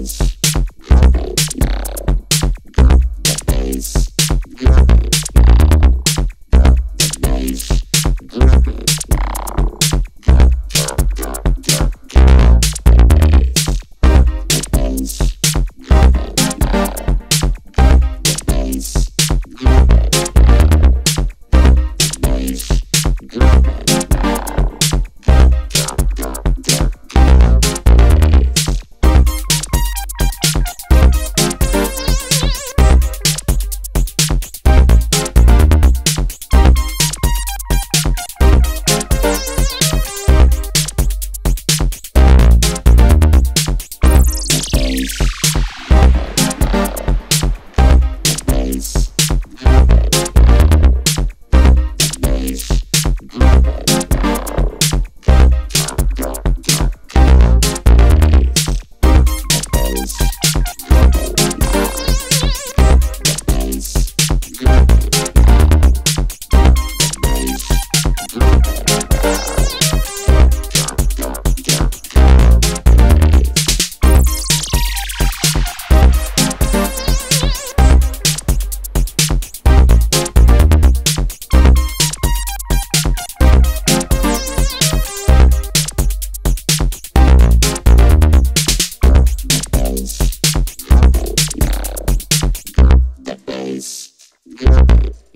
Thanks. Yeah.